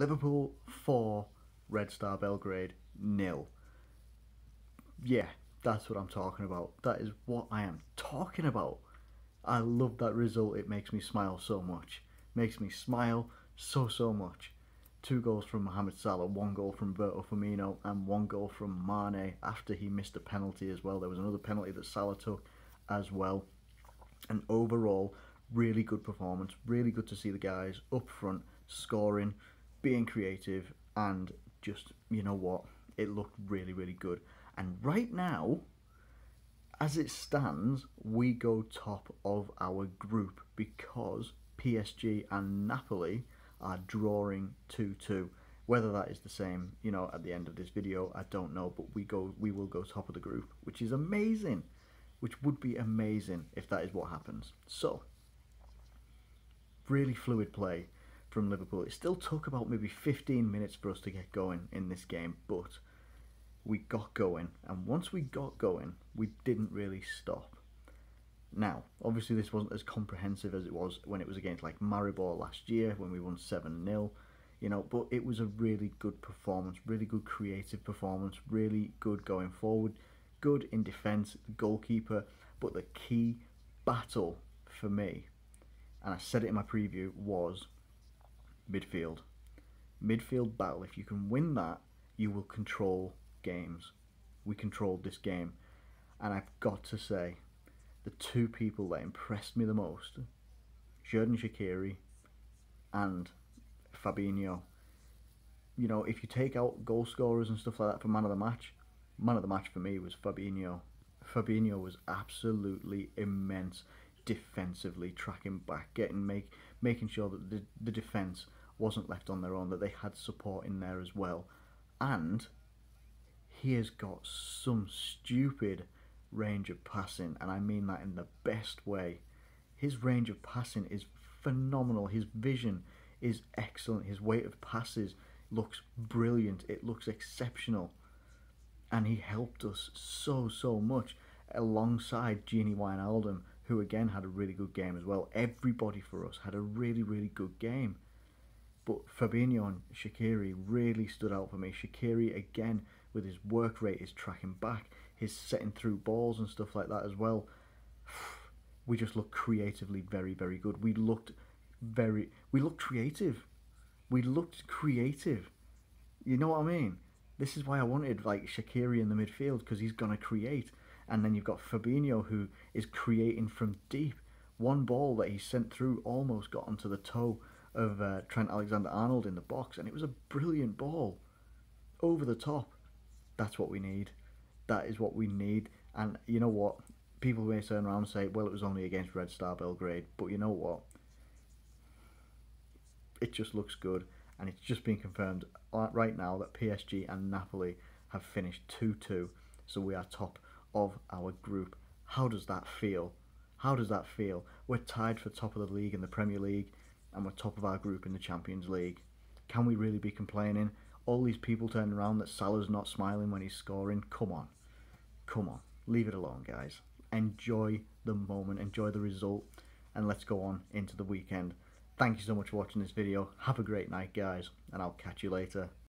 Liverpool 4, Red Star Belgrade nil. Yeah, that's what I'm talking about. That is what I am talking about. I love that result. It makes me smile so much. Makes me smile so, so much. Two goals from Mohamed Salah, one goal from Roberto Firmino, and one goal from Mane after he missed a penalty as well. There was another penalty that Salah took as well. And overall, really good performance. Really good to see the guys up front scoring, being creative, and just, you know what, it looked really, really good. And right now, as it stands, we go top of our group because PSG and Napoli are drawing 2-2. Whether that is the same, you know, at the end of this video, I don't know, but we go we will go top of the group, which is amazing. Which would be amazing if that is what happens. So, really fluid play from Liverpool. It still took about maybe 15 minutes for us to get going in this game, but we got going. And once we got going, we didn't really stop. Now, obviously, this wasn't as comprehensive as it was when it was against like Maribor last year when we won 7 0. You know, but it was a really good performance, really good creative performance, really good going forward, good in defence, the goalkeeper. But the key battle for me, and I said it in my preview, was midfield. Midfield battle. If you can win that, you will control games. We controlled this game. And I've got to say, the two people that impressed me the most, Xherdan Shaqiri and Fabinho. You know, if you take out goal scorers and stuff like that for man of the match, man of the match for me was Fabinho. Fabinho was absolutely immense defensively, tracking back, getting make making sure that the, the defence wasn't left on their own, that they had support in there as well. And he has got some stupid range of passing, and I mean that in the best way. His range of passing is phenomenal. His vision is excellent. His weight of passes looks brilliant. It looks exceptional. And he helped us so, so much alongside Gini Wijnaldum, who again had a really good game as well. Everybody for us had a really, really good game. But Fabinho and Shaqiri really stood out for me. Shaqiri again with his work rate, his tracking back, his setting through balls and stuff like that as well. We just looked creatively very, very good. We looked very, we looked creative. We looked creative. You know what I mean? This is why I wanted like Shaqiri in the midfield because he's gonna create, and then you've got Fabinho who is creating from deep. One ball that he sent through almost got onto the toe of uh, Trent Alexander-Arnold in the box, and it was a brilliant ball, over the top. That's what we need. That is what we need. And you know what? People may turn around and say, well, it was only against Red Star Belgrade. But you know what? It just looks good. And it's just been confirmed right now that PSG and Napoli have finished 2-2. So we are top of our group. How does that feel? How does that feel? We're tied for top of the league in the Premier League and we're top of our group in the Champions League. Can we really be complaining? all these people turning around that Salah's not smiling when he's scoring. Come on. Come on. Leave it alone, guys. Enjoy the moment. Enjoy the result. And let's go on into the weekend. Thank you so much for watching this video. Have a great night, guys. And I'll catch you later.